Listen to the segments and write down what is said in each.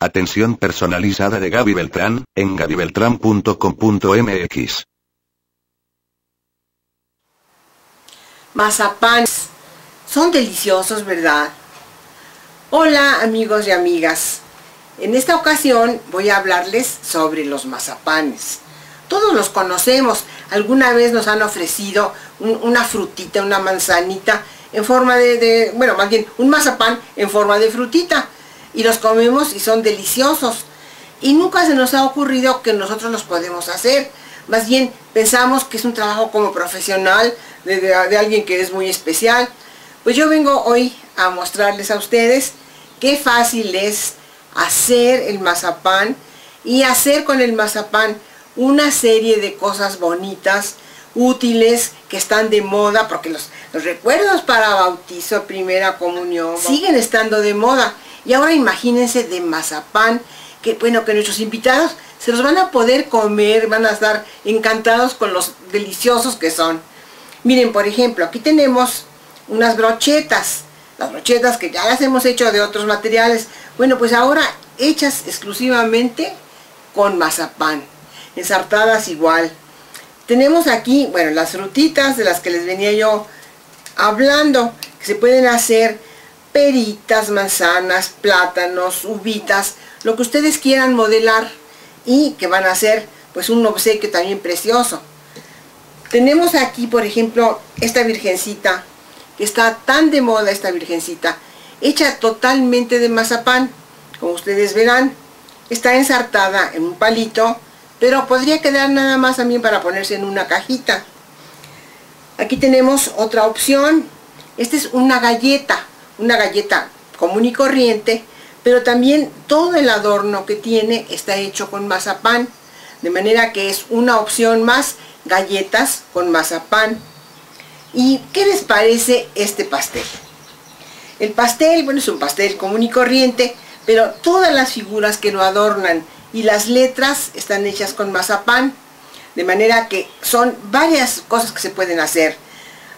Atención personalizada de Gaby Beltrán, en gabybeltrán.com.mx. Mazapanes. Son deliciosos, ¿verdad? Hola amigos y amigas. En esta ocasión voy a hablarles sobre los mazapanes. Todos los conocemos. Alguna vez nos han ofrecido una frutita, una manzanita en forma de, de, bueno, más bien un mazapán en forma de frutita y los comemos y son deliciosos. Y nunca se nos ha ocurrido que nosotros los podemos hacer. Más bien pensamos que es un trabajo como profesional de, alguien que es muy especial. Pues yo vengo hoy a mostrarles a ustedes qué fácil es hacer el mazapán y hacer con el mazapán una serie de cosas bonitas, útiles, que están de moda, porque los, los recuerdos para bautizo, primera comunión, siguen estando de moda. Y ahora imagínense de mazapán, que bueno, que nuestros invitados se los van a poder comer, van a estar encantados con los deliciosos que son. Miren, por ejemplo, aquí tenemos unas brochetas, las brochetas que ya las hemos hecho de otros materiales. Bueno, pues ahora hechas exclusivamente con mazapán, ensartadas igual. Tenemos aquí, bueno, las frutitas de las que les venía yo hablando, que se pueden hacer peritas, manzanas, plátanos, uvitas, lo que ustedes quieran modelar y que van a ser pues un obsequio también precioso. Tenemos aquí, por ejemplo, esta virgencita, que está tan de moda esta virgencita, hecha totalmente de mazapán, como ustedes verán, está ensartada en un palito, pero podría quedar nada más también para ponerse en una cajita. Aquí tenemos otra opción, esta es una galleta, una galleta común y corriente, pero también todo el adorno que tiene está hecho con mazapán, de manera que es una opción más, galletas con mazapán. ¿Y qué les parece este pastel? El pastel, bueno, es un pastel común y corriente, pero todas las figuras que lo adornan y las letras están hechas con mazapán, de manera que son varias cosas que se pueden hacer.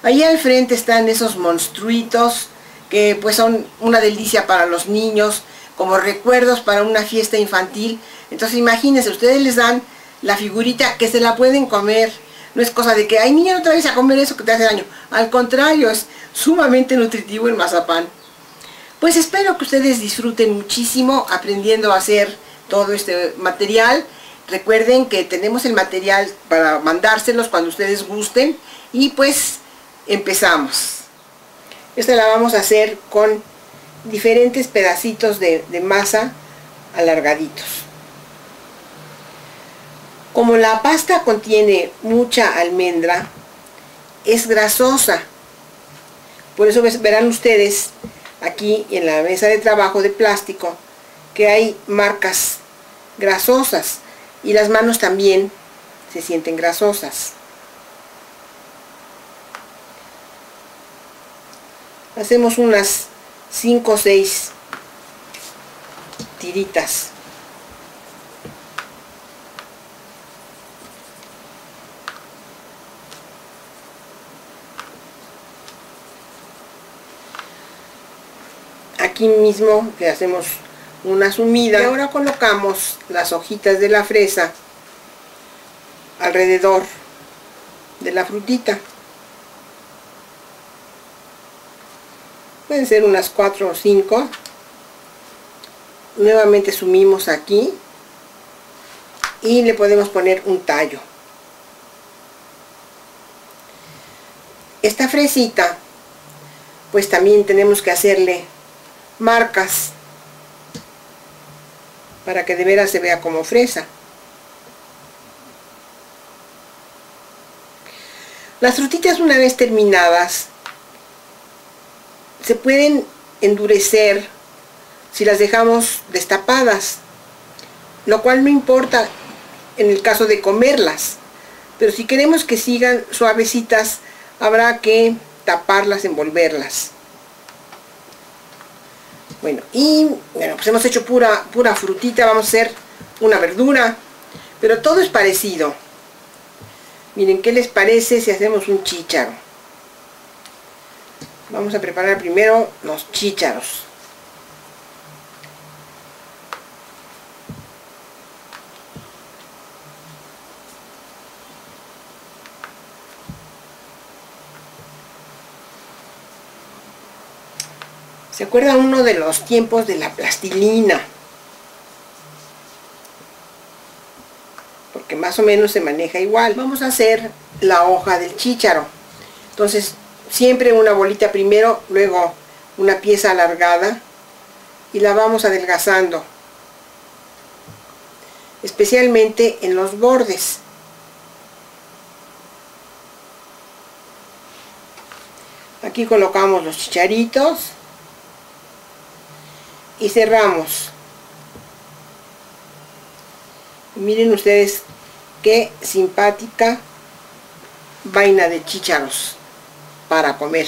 Allí al frente están esos monstruitos que pues son una delicia para los niños, como recuerdos para una fiesta infantil. Entonces imagínense, ustedes les dan la figurita que se la pueden comer. No es cosa de que, ay niña, no te vayas a comer eso que te hace daño. Al contrario, es sumamente nutritivo el mazapán. Pues espero que ustedes disfruten muchísimo aprendiendo a hacer todo este material. Recuerden que tenemos el material para mandárselos cuando ustedes gusten. Y pues empezamos. Esta la vamos a hacer con diferentes pedacitos de, masa alargaditos. Como la pasta contiene mucha almendra, es grasosa. Por eso verán ustedes aquí en la mesa de trabajo de plástico que hay marcas grasosas y las manos también se sienten grasosas. Hacemos unas 5 o 6 tiritas. Aquí mismo que hacemos una sumida. Y ahora colocamos las hojitas de la fresa alrededor de la frutita pueden ser unas 4 o 5 nuevamente sumimos aquí. Y le podemos poner un tallo. Esta fresita pues también tenemos que hacerle marcas para que de veras se vea como fresa. Las frutitas una vez terminadas se pueden endurecer si las dejamos destapadas, lo cual no importa en el caso de comerlas, pero si queremos que sigan suavecitas, habrá que taparlas, envolverlas. Bueno, y bueno, pues hemos hecho pura, pura frutita, vamos a hacer una verdura, pero todo es parecido. Miren, ¿qué les parece si hacemos un chícharo? Vamos a preparar primero los chícharos. ¿Se acuerda uno de los tiempos de la plastilina? Porque más o menos se maneja igual. Vamos a hacer la hoja del chícharo. Entonces, siempre una bolita primero, luego una pieza alargada y la vamos adelgazando. Especialmente en los bordes. Aquí colocamos los chicharitos y cerramos. Miren ustedes qué simpática vaina de chícharos para comer.